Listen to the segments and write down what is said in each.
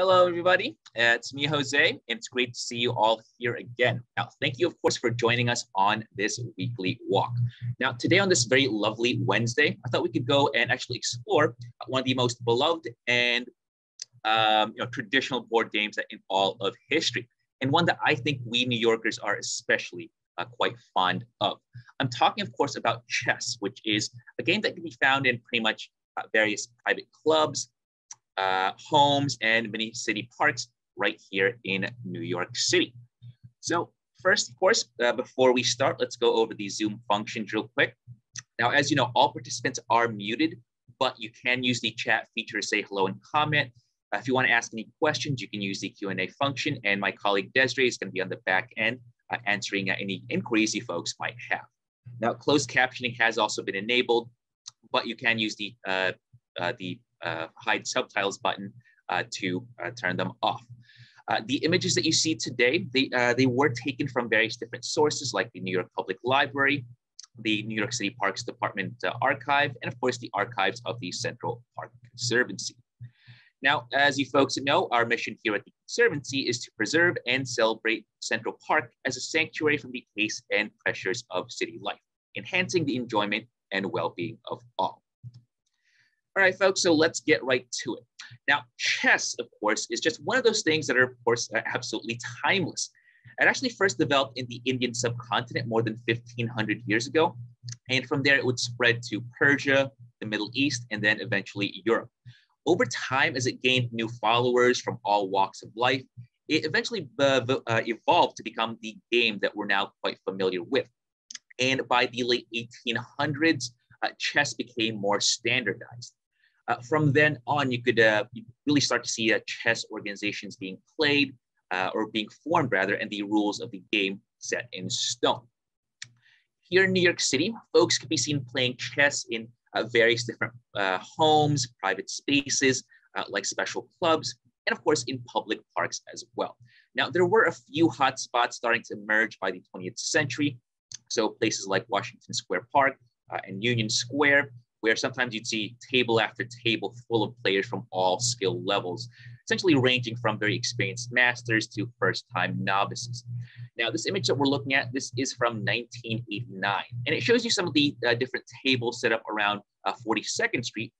Hello, everybody. Uh, it's me, Jose, and it's great to see you all here again. Now, thank you, of course, for joining us on this weekly walk. Now, today on this very lovely Wednesday, I thought we could go and actually explore one of the most beloved and um, you know, traditional board games in all of history, and one that I think we New Yorkers are especially uh, quite fond of. I'm talking, of course, about chess, which is a game that can be found in pretty much uh, various private clubs, uh, homes, and many city parks right here in New York City. So first, of course, uh, before we start, let's go over the Zoom functions real quick. Now, as you know, all participants are muted, but you can use the chat feature to say hello and comment. Uh, if you want to ask any questions, you can use the Q&A function, and my colleague Desiree is going to be on the back end uh, answering any inquiries you folks might have. Now, closed captioning has also been enabled, but you can use the, uh, uh, the uh, hide subtitles button uh, to uh, turn them off. the images that you see today, they, they were taken from various different sources like the New York Public Library, the New York City Parks Department Archive, and of course the archives of the Central Park Conservancy. Now, as you folks know, our mission here at the Conservancy is to preserve and celebrate Central Park as a sanctuary from the pace and pressures of city life, enhancing the enjoyment and well-being of all. All right, folks, so let's get right to it. Now, chess, of course, is just one of those things that are, of course, absolutely timeless. It actually first developed in the Indian subcontinent more than 1500 years ago. And from there, it would spread to Persia, the Middle East, and then eventually Europe. Over time, as it gained new followers from all walks of life, it eventually uh, uh, evolved to become the game that we're now quite familiar with. And by the late 1800s, uh, chess became more standardized. Uh, from then on, you could uh, really start to see uh, chess organizations being played or being formed rather, and the rules of the game set in stone. Here in New York City, folks could be seen playing chess in uh, various different uh, homes, private spaces, uh, like special clubs, and of course in public parks as well. Now, there were a few hotspots starting to emerge by the 20th century. So places like Washington Square Park and Union Square, where sometimes you'd see table after table full of players from all skill levels, essentially ranging from very experienced masters to first-time novices. Now, this image that we're looking at, this is from 1989, and it shows you some of the uh, different tables set up around uh, 42nd Street,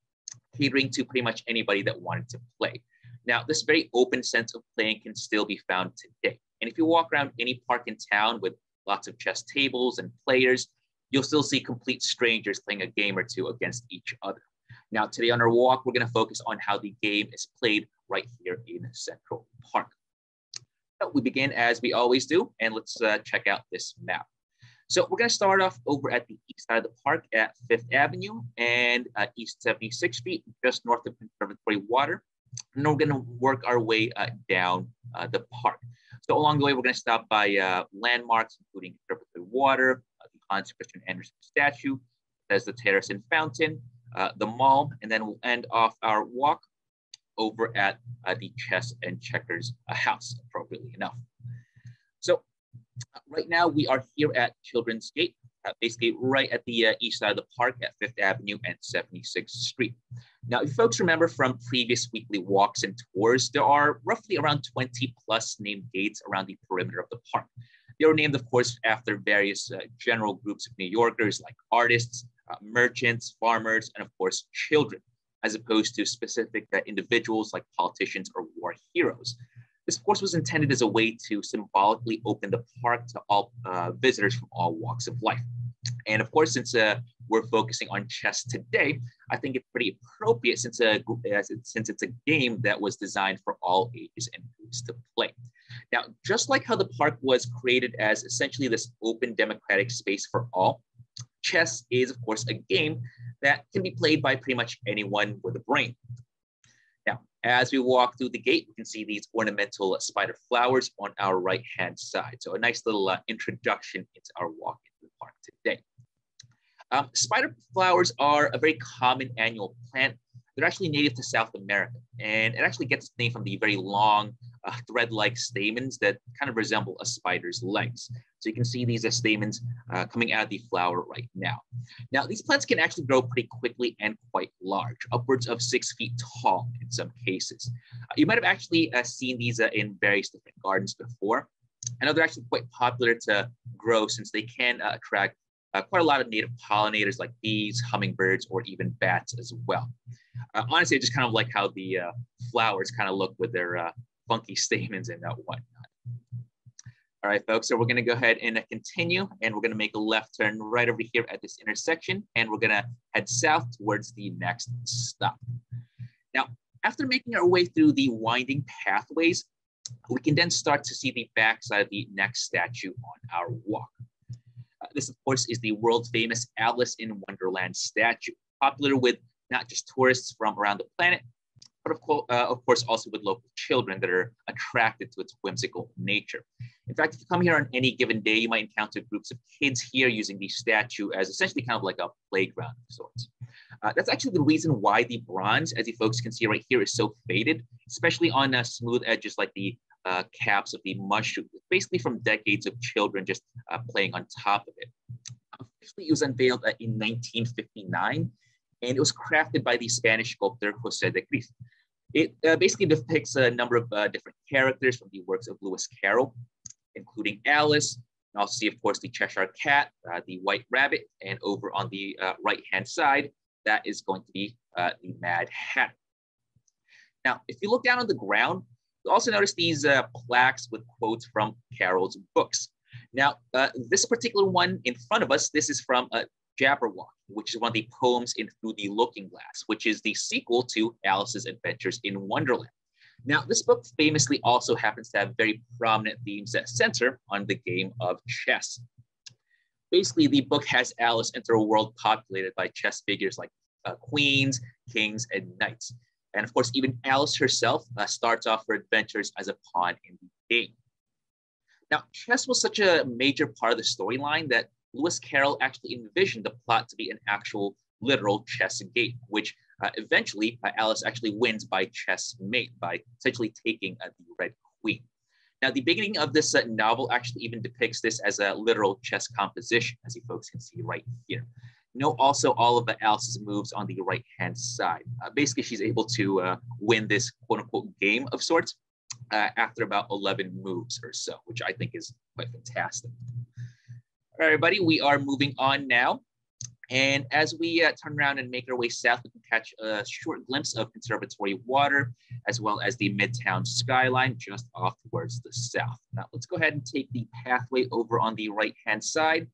catering to pretty much anybody that wanted to play. Now, this very open sense of playing can still be found today. And if you walk around any park in town with lots of chess tables and players, you'll still see complete strangers playing a game or two against each other. Now, today on our walk, we're going to focus on how the game is played right here in Central Park. So we begin as we always do, and let's uh, check out this map. So we're going to start off over at the east side of the park at Fifth Avenue and uh, East 76th Street, just north of Conservatory Water. And we're going to work our way uh, down uh, the park. So along the way, we're going to stop by uh, landmarks, including Conservatory Water, Hans Christian Andersen statue, there's the Terrace and Fountain, uh, the mall, and then we'll end off our walk over at uh, the Chess and Checkers uh, house, appropriately enough. So right now we are here at Children's Gate, uh, basically right at the uh, east side of the park at Fifth Avenue and 76th Street. Now, if folks remember from previous weekly walks and tours, there are roughly around 20 plus named gates around the perimeter of the park. They were named, of course, after various uh, general groups of New Yorkers like artists, uh, merchants, farmers, and of course, children, as opposed to specific uh, individuals like politicians or war heroes. This, of course, was intended as a way to symbolically open the park to all uh, visitors from all walks of life. And of course, since uh, we're focusing on chess today, I think it's pretty appropriate since, uh, since it's a game that was designed for all ages and groups to play. Now, just like how the park was created as essentially this open democratic space for all, chess is, of course, a game that can be played by pretty much anyone with a brain. Now, as we walk through the gate, we can see these ornamental spider flowers on our right-hand side. So a nice little uh, introduction into our walk into the park today. Um, spider flowers are a very common annual plant. They're actually native to South America, and it actually gets its name from the very long uh, thread-like stamens that kind of resemble a spider's legs. So you can see these as stamens uh, coming out of the flower right now. Now, these plants can actually grow pretty quickly and quite large, upwards of six feet tall in some cases. Uh, you might have actually uh, seen these uh, in various different gardens before. I know they're actually quite popular to grow since they can uh, attract uh, quite a lot of native pollinators like bees, hummingbirds, or even bats as well. Uh, honestly, I just kind of like how the uh, flowers kind of look with their uh, funky stamens and whatnot. All right, folks, so we're gonna go ahead and continue and we're gonna make a left turn right over here at this intersection and we're gonna head south towards the next stop. Now, after making our way through the winding pathways, we can then start to see the backside of the next statue on our walk. This, of course, is the world famous Alice in Wonderland statue, popular with not just tourists from around the planet, but of, co uh, of course also with local children that are attracted to its whimsical nature. In fact, if you come here on any given day, you might encounter groups of kids here using the statue as essentially kind of like a playground of sorts. Uh, that's actually the reason why the bronze, as you folks can see right here, is so faded, especially on uh, smooth edges like the uh, caps of the mushroom, basically from decades of children just uh, playing on top of it. Officially, it was unveiled uh, in 1959, and it was crafted by the Spanish sculptor Jose de Creeft. It uh, basically depicts a number of uh, different characters from the works of Lewis Carroll, including Alice, and also see, of course, the Cheshire Cat, uh, the White Rabbit, and over on the right-hand side, that is going to be the Mad Hatter. Now, if you look down on the ground, also notice these uh, plaques with quotes from Carroll's books. Now, uh, this particular one in front of us, this is from uh, Jabberwock, which is one of the poems in Through the Looking Glass, which is the sequel to Alice's Adventures in Wonderland. Now, this book famously also happens to have very prominent themes that center on the game of chess. Basically, the book has Alice enter a world populated by chess figures like uh, queens, kings, and knights. And of course, even Alice herself uh, starts off her adventures as a pawn in the game. Now, chess was such a major part of the storyline that Lewis Carroll actually envisioned the plot to be an actual literal chess game, which uh, eventually uh, Alice actually wins by chessmate, by essentially taking uh, the Red Queen. Now, the beginning of this uh, novel actually even depicts this as a literal chess composition, as you folks can see right here. Note also all of the Alice's moves on the right-hand side. Uh, basically, she's able to uh, win this quote-unquote game of sorts uh, after about 11 moves or so, which I think is quite fantastic. All right, everybody, we are moving on now. And as we uh, turn around and make our way south, we can catch a short glimpse of Conservatory Water, as well as the Midtown skyline just off towards the south. Now, let's go ahead and take the pathway over on the right-hand side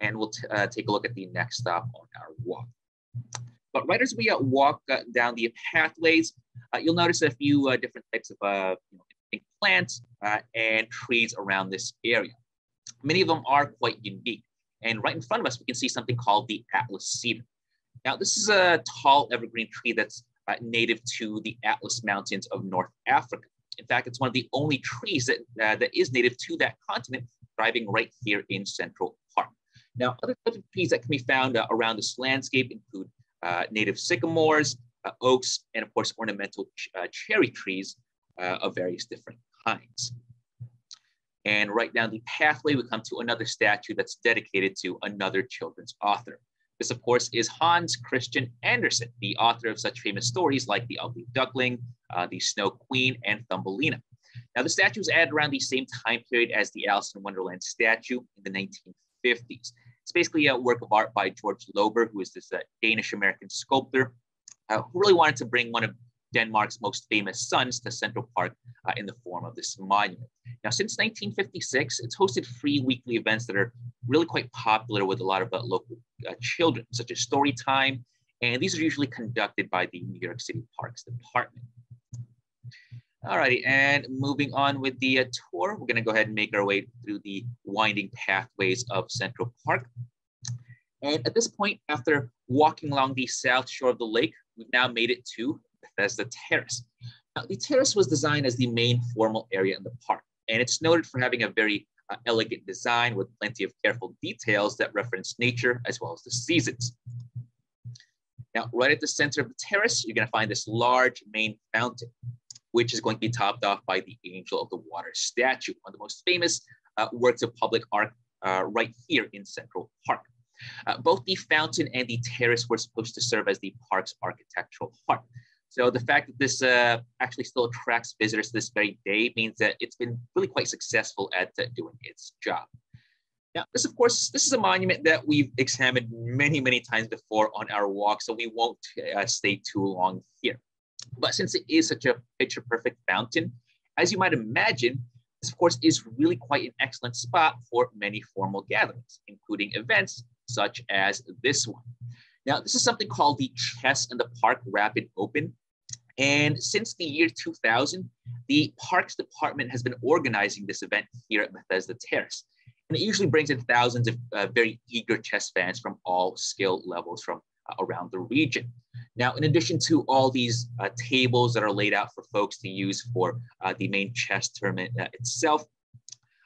and we'll uh, take a look at the next stop on our walk. But right as we uh, walk uh, down the pathways, uh, you'll notice a few uh, different types of uh, you know, plants and trees around this area. Many of them are quite unique. And right in front of us, we can see something called the Atlas cedar. Now, this is a tall evergreen tree that's native to the Atlas Mountains of North Africa. In fact, it's one of the only trees that, that is native to that continent, thriving right here in Central Park. Now, other types of trees that can be found uh, around this landscape include uh, native sycamores, uh, oaks, and of course, ornamental ch uh, cherry trees uh, of various different kinds. And right down the pathway, we come to another statue that's dedicated to another children's author. This, of course, is Hans Christian Andersen, the author of such famous stories like The Ugly Duckling, uh, The Snow Queen, and Thumbelina. Now, the statue was added around the same time period as the Alice in Wonderland statue in the 1950s. It's basically a work of art by George Lober, who is this uh, Danish-American sculptor uh, who really wanted to bring one of Denmark's most famous sons to Central Park uh, in the form of this monument. Now, since 1956, it's hosted free weekly events that are really quite popular with a lot of uh, local uh, children, such as story time, and these are usually conducted by the New York City Parks Department. All righty, and moving on with the uh, tour, we're gonna go ahead and make our way through the winding pathways of Central Park. And at this point, after walking along the south shore of the lake, we've now made it to Bethesda Terrace. Now, the terrace was designed as the main formal area in the park, and it's noted for having a very uh, elegant design with plenty of careful details that reference nature as well as the seasons. Now, right at the center of the terrace, you're gonna find this large main fountain. Which is going to be topped off by the Angel of the Water statue, one of the most famous uh, works of public art uh, right here in Central Park. Uh, both the fountain and the terrace were supposed to serve as the park's architectural heart. So the fact that this uh, actually still attracts visitors to this very day means that it's been really quite successful at uh, doing its job. Now, this, of course, this is a monument that we've examined many, many times before on our walk, so we won't uh, stay too long here. But since it is such a picture perfect fountain, as you might imagine, this, of course, is really quite an excellent spot for many formal gatherings, including events such as this one. Now, this is something called the Chess in the Park Rapid Open. And since the year 2000, the Parks Department has been organizing this event here at Bethesda Terrace. And it usually brings in thousands of uh, very eager chess fans from all skill levels from around the region. Now, in addition to all these uh, tables that are laid out for folks to use for uh, the main chess tournament uh, itself,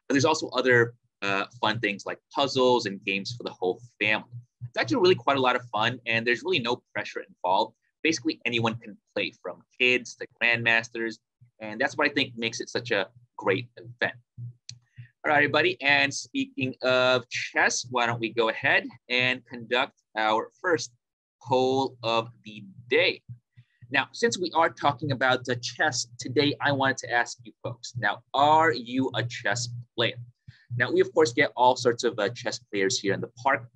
there's also other uh, fun things like puzzles and games for the whole family. It's actually really quite a lot of fun, and there's really no pressure involved. Basically, anyone can play, from kids to grandmasters, and that's what I think makes it such a great event. All right, everybody. And speaking of chess, why don't we go ahead and conduct our first poll of the day. Now, since we are talking about the chess today, I wanted to ask you folks, now, are you a chess player? Now, we of course get all sorts of uh, chess players here in the park.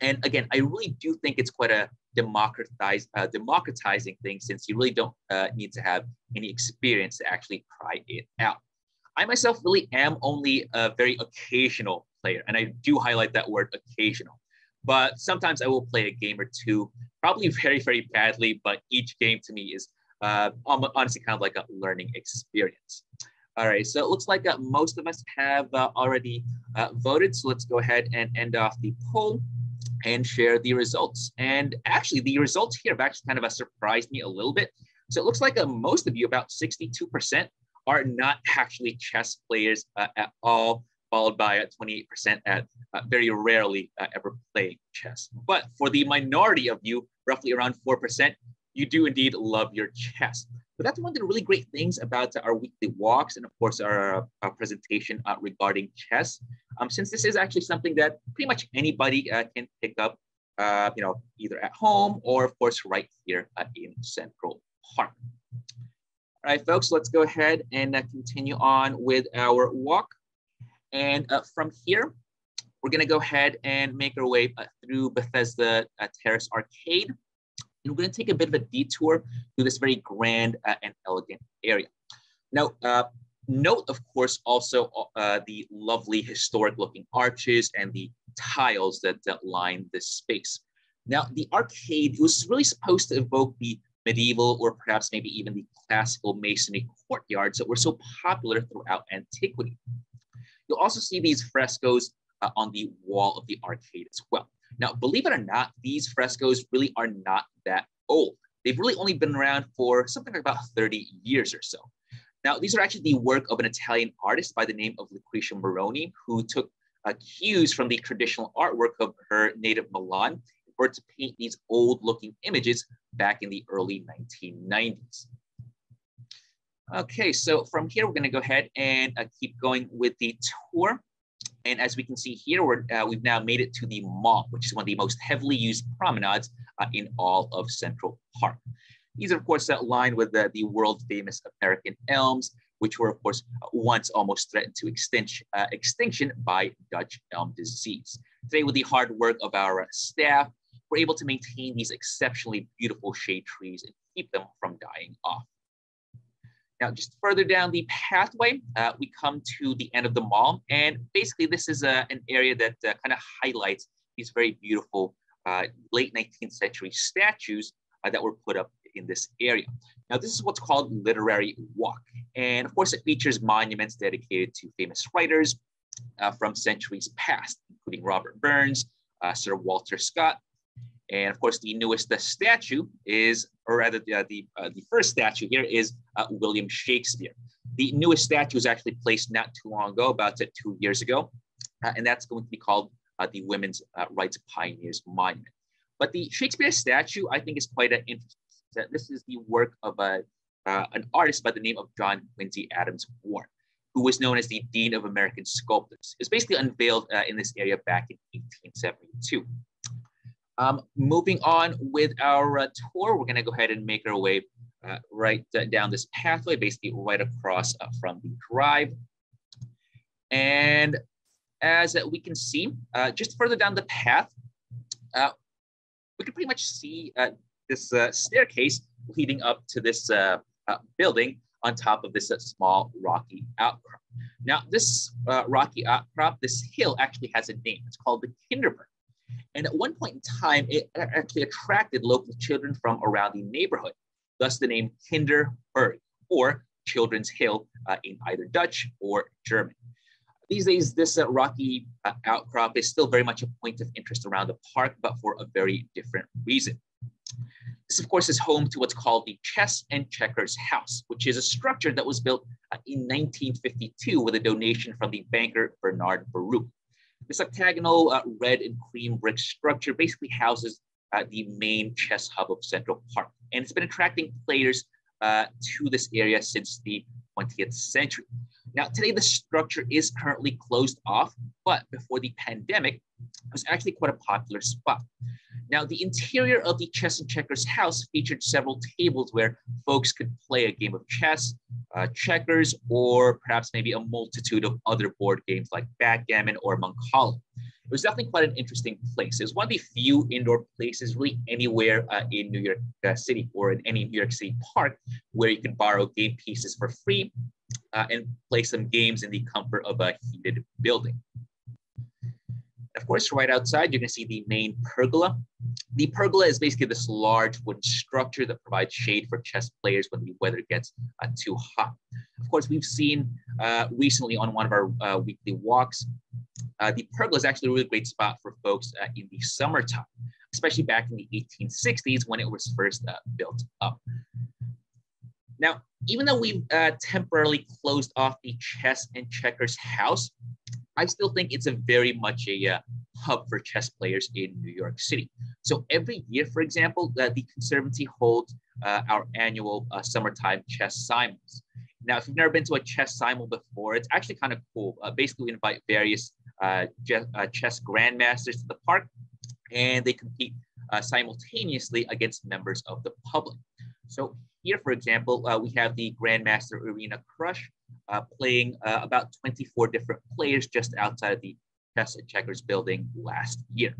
And again, I really do think it's quite a democratized, uh, democratizing thing since you really don't uh, need to have any experience to actually try it out. I myself really am only a very occasional player, and I do highlight that word occasional. But sometimes I will play a game or two, probably very, very badly, but each game to me is uh, honestly kind of like a learning experience. All right, so it looks like uh, most of us have uh, already uh, voted. So let's go ahead and end off the poll and share the results. And actually, the results here have actually kind of uh, surprised me a little bit. So it looks like uh, most of you, about 62%, are not actually chess players uh, at all, followed by 28% at uh, very rarely uh, ever playing chess. But for the minority of you, roughly around 4%, you do indeed love your chess. But that's one of the really great things about our weekly walks and of course our, our presentation uh, regarding chess. Um, since this is actually something that pretty much anybody uh, can pick up, uh, you know, either at home or of course right here in Central Park. All right, folks, let's go ahead and uh, continue on with our walk. And uh, from here, we're gonna go ahead and make our way uh, through Bethesda uh, Terrace Arcade. And we're gonna take a bit of a detour through this very grand uh, and elegant area. Now, uh, note, of course, also the lovely historic looking arches and the tiles that, that line this space. Now, the arcade was really supposed to evoke the medieval or perhaps maybe even the classical masonry courtyards that were so popular throughout antiquity. You'll also see these frescoes uh, on the wall of the arcade as well. Now, believe it or not, these frescoes really are not that old. They've really only been around for something like about 30 years or so. Now, these are actually the work of an Italian artist by the name of Lucretia Moroni, who took uh, cues from the traditional artwork of her native Milan or to paint these old looking images back in the early 1990s. Okay, so from here, we're gonna go ahead and uh, keep going with the tour. And as we can see here, we're, uh, we've now made it to the mall, which is one of the most heavily used promenades uh, in all of Central Park. These are, of course, uh, lined with the, the world famous American elms, which were, of course, once almost threatened to uh, extinction by Dutch elm disease. Today, with the hard work of our staff, we're able to maintain these exceptionally beautiful shade trees and keep them from dying off. Now, just further down the pathway, uh, we come to the end of the mall. And basically, this is uh, an area that uh, kind of highlights these very beautiful uh, late 19th century statues uh, that were put up in this area. Now, this is what's called Literary Walk. And of course, it features monuments dedicated to famous writers from centuries past, including Robert Burns, Sir Walter Scott, and of course, the newest statue is, or rather the, the, uh, the first statue here is uh, William Shakespeare. The newest statue was actually placed not too long ago, about uh, two years ago, and that's going to be called the Women's Rights Pioneers Monument. But the Shakespeare statue, I think, is quite an interesting. This is the work of a uh, an artist by the name of John Quincy Adams Warren, who was known as the Dean of American Sculptors. It was basically unveiled uh, in this area back in 1872. Um, moving on with our uh, tour, we're gonna go ahead and make our way uh, right uh, down this pathway, basically right across uh, from the drive. And as we can see, just further down the path, we can pretty much see this staircase leading up to this building on top of this small rocky outcrop. Now, this rocky outcrop, this hill actually has a name. It's called the Kinderberg. And at one point in time, it actually attracted local children from around the neighborhood, thus the name Kinderberg or Children's Hill uh, in either Dutch or German. These days, this uh, rocky uh, outcrop is still very much a point of interest around the park, but for a very different reason. This, of course, is home to what's called the Chess and Checkers House, which is a structure that was built uh, in 1952 with a donation from the banker Bernard Baruch. This octagonal uh, red and cream brick structure basically houses uh, the main chess hub of Central Park. And it's been attracting players uh, to this area since the 20th century. Now, today the structure is currently closed off, but before the pandemic, it was actually quite a popular spot. Now, the interior of the Chess and Checkers house featured several tables where folks could play a game of chess, uh, checkers, or perhaps maybe a multitude of other board games like backgammon or Mancala. It was definitely quite an interesting place. It was one of the few indoor places really anywhere uh, in New York uh, City or in any New York City park where you can borrow game pieces for free uh, and play some games in the comfort of a heated building. Of course, right outside, you're gonna see the main pergola. The pergola is basically this large wooden structure that provides shade for chess players when the weather gets uh, too hot. Of course, we've seen uh, recently on one of our uh, weekly walks, uh, the pergola is actually a really great spot for folks uh, in the summertime, especially back in the 1860s when it was first uh, built up. Now, even though we've temporarily closed off the chess and checkers house, I still think it's a very much a uh, hub for chess players in New York City. So every year, for example, uh, the Conservancy holds uh, our annual uh, summertime chess simuls. Now, if you've never been to a chess simul before, it's actually kind of cool. Uh, basically, we invite various uh, chess grandmasters to the park, and they compete simultaneously against members of the public. So here, for example, we have the Grandmaster Irina Krush uh, playing uh, about 24 different players just outside of the Chess and Checkers building last year.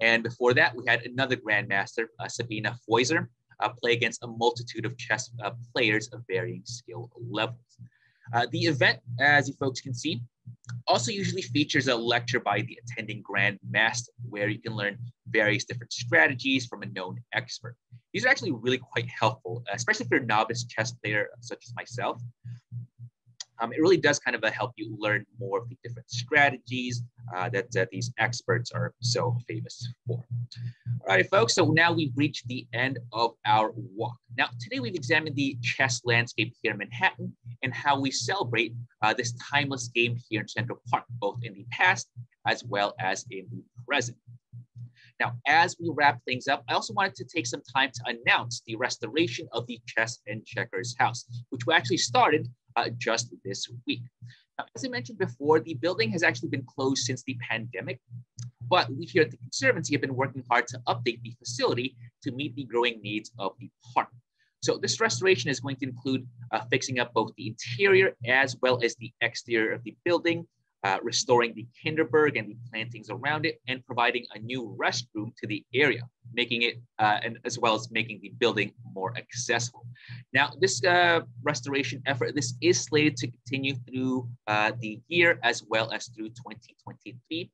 And before that, we had another Grandmaster, uh, Sabina Foisor, uh, play against a multitude of chess uh, players of varying skill levels. Uh, the event, as you folks can see, also usually features a lecture by the attending Grand Master, where you can learn various different strategies from a known expert. These are actually really quite helpful, especially if you're a novice chess player such as myself. Um, it really does kind of uh, help you learn more of the different strategies uh, that uh, these experts are so famous for. All right, folks, so now we've reached the end of our walk. Now, today we've examined the chess landscape here in Manhattan and how we celebrate uh, this timeless game here in Central Park, both in the past as well as in the present. Now, as we wrap things up, I also wanted to take some time to announce the restoration of the Chess and Checkers house, which we actually started uh, just this week. Now, as I mentioned before, the building has actually been closed since the pandemic, but we here at the Conservancy have been working hard to update the facility to meet the growing needs of the park. So this restoration is going to include uh, fixing up both the interior as well as the exterior of the building, uh, restoring the Kinderberg and the plantings around it, and providing a new restroom to the area, making it, uh, and as well as making the building more accessible. Now, this uh, restoration effort, this is slated to continue through uh, the year as well as through 2023.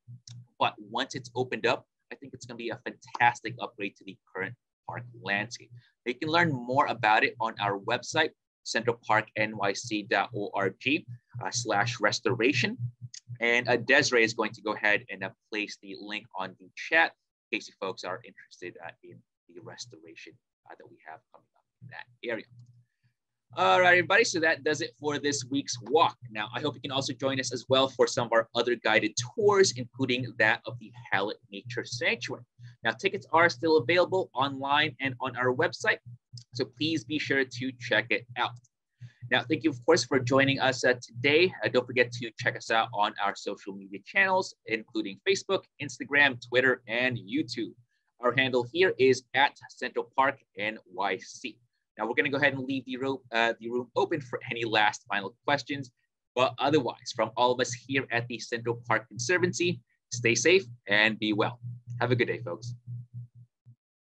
But once it's opened up, I think it's going to be a fantastic upgrade to the current park landscape. You can learn more about it on our website, centralparknyc.org uh, slash restoration. And uh, Desiree is going to go ahead and uh, place the link on the chat in case you folks are interested uh, in the restoration uh, that we have coming up that area. All right, everybody. So that does it for this week's walk. Now, I hope you can also join us as well for some of our other guided tours, including that of the Hallett Nature Sanctuary. Now, tickets are still available online and on our website, so please be sure to check it out. Now, thank you, of course, for joining us uh, today. Uh, don't forget to check us out on our social media channels, including Facebook, Instagram, Twitter, and YouTube. Our handle here is at Central Park NYC. Now we're going to go ahead and leave the room, uh, the room open for any last final questions. But otherwise, from all of us here at the Central Park Conservancy, stay safe and be well. Have a good day, folks.